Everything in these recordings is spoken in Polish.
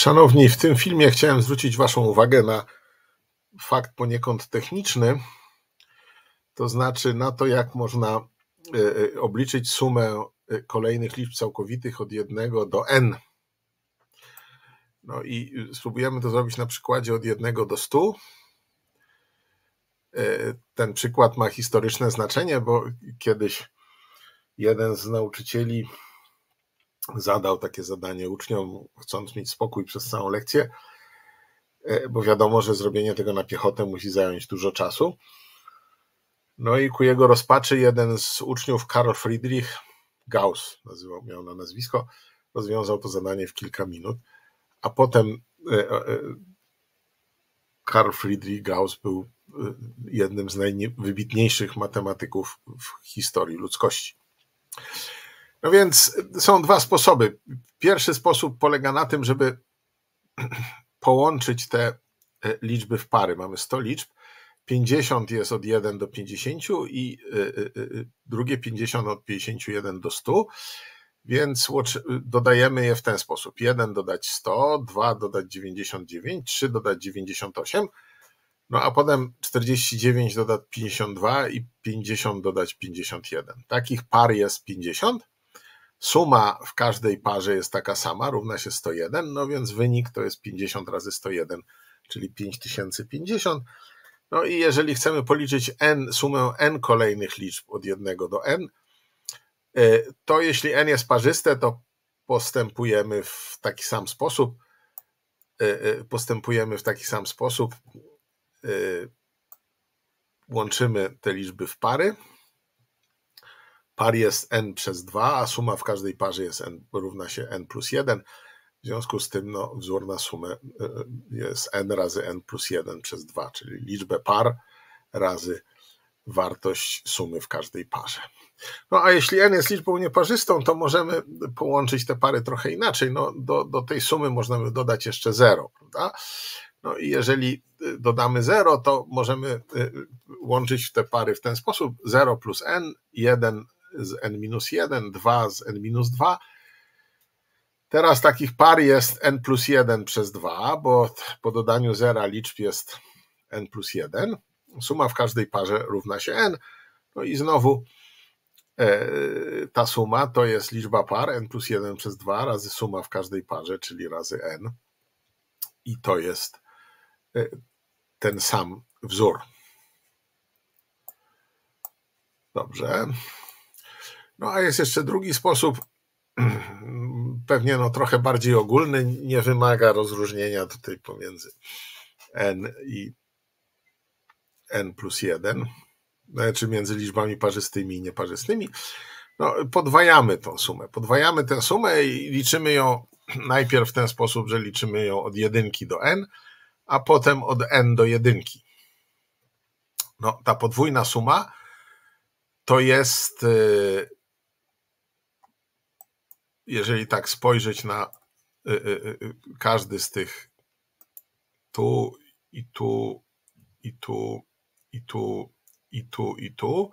Szanowni, w tym filmie chciałem zwrócić Waszą uwagę na fakt poniekąd techniczny, to znaczy na to, jak można e, e, obliczyć sumę e, kolejnych liczb całkowitych od 1 do n. No i spróbujemy to zrobić na przykładzie od 1 do 100. Ten przykład ma historyczne znaczenie, bo kiedyś jeden z nauczycieli zadał takie zadanie uczniom, chcąc mieć spokój przez całą lekcję, e, bo wiadomo, że zrobienie tego na piechotę musi zająć dużo czasu. No i ku jego rozpaczy jeden z uczniów, Karl Friedrich Gauss, nazywał, miał na nazwisko, rozwiązał to zadanie w kilka minut, a potem e, e, Karl Friedrich Gauss był jednym z najwybitniejszych matematyków w historii ludzkości. No więc są dwa sposoby. Pierwszy sposób polega na tym, żeby połączyć te e, liczby w pary. Mamy 100 liczb. 50 jest od 1 do 50 i e, drugie 50 od 51 do 100. Więc dodajemy je w ten sposób. 1 dodać 100, 2 dodać 99, 3 dodać 98, no a potem 49 dodać 52 i 50 dodać 51. Takich par jest 50. Suma w każdej parze jest taka sama, równa się 101, no więc wynik to jest 50 razy 101, czyli 5050. No i jeżeli chcemy policzyć n, sumę n kolejnych liczb od 1 do n, e, to jeśli n jest parzyste, to postępujemy w taki sam sposób. E, e, postępujemy w taki sam sposób. Łączymy te liczby w pary par jest n przez 2, a suma w każdej parze jest n, równa się n plus 1. W związku z tym no, wzór na sumę e, jest n razy n plus 1 przez 2, czyli liczbę par razy wartość sumy w każdej parze. No a jeśli n jest liczbą nieparzystą, to możemy połączyć te pary trochę inaczej. No, do, do tej sumy możemy dodać jeszcze 0, prawda? No i jeżeli e, dodamy 0, to możemy łączyć te pary w ten sposób. 0 plus n, 1 z n-1, 2 z n-2. Teraz takich par jest n plus 1 przez 2, bo po dodaniu zera liczb jest n plus 1. Suma w każdej parze równa się n. No i znowu e, ta suma to jest liczba par n plus 1 przez 2 razy suma w każdej parze, czyli razy n. I to jest e, ten sam wzór. Dobrze. No a jest jeszcze drugi sposób, pewnie no trochę bardziej ogólny, nie wymaga rozróżnienia tutaj pomiędzy n i n plus 1, czy między liczbami parzystymi i nieparzystymi. No, podwajamy tą sumę. Podwajamy tę sumę i liczymy ją najpierw w ten sposób, że liczymy ją od jedynki do n, a potem od n do jedynki. No, ta podwójna suma to jest y, jeżeli tak spojrzeć na y, y, y, każdy z tych tu i tu i tu i tu i tu i tu,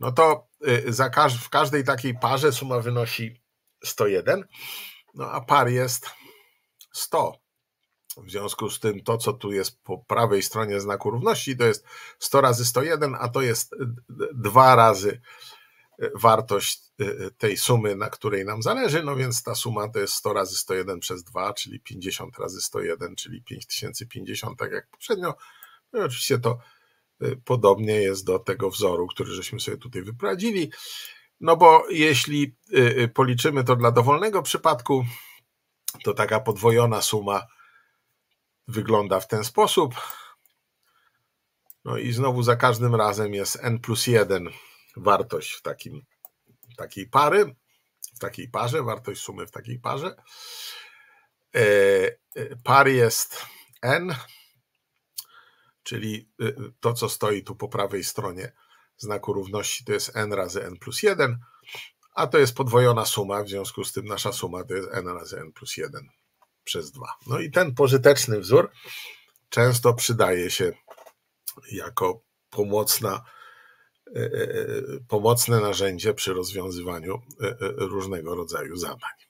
no to za każ w każdej takiej parze suma wynosi 101, no a par jest 100. W związku z tym to, co tu jest po prawej stronie znaku równości, to jest 100 razy 101, a to jest 2 razy wartość y, y, tej sumy, na której nam zależy, no więc ta suma to jest 100 razy 101 przez 2, czyli 50 razy 101, czyli 5050, tak jak poprzednio. No oczywiście to y, podobnie jest do tego wzoru, który żeśmy sobie tutaj wyprowadzili. No bo jeśli policzymy to dla dowolnego przypadku, to taka podwojona suma wygląda w ten sposób. No i znowu za każdym razem jest n plus 1 wartość w takim, takiej pary, w takiej parze, wartość sumy w takiej parze. E, e, par jest n, czyli e, to, co stoi tu po prawej stronie znaku równości, to jest n razy n plus 1, a to jest podwojona suma, w związku z tym nasza suma to jest n razy n plus 1 przez 2. No i ten pożyteczny wzór często przydaje się jako pomocna pomocne narzędzie przy rozwiązywaniu e, różnego rodzaju zadań.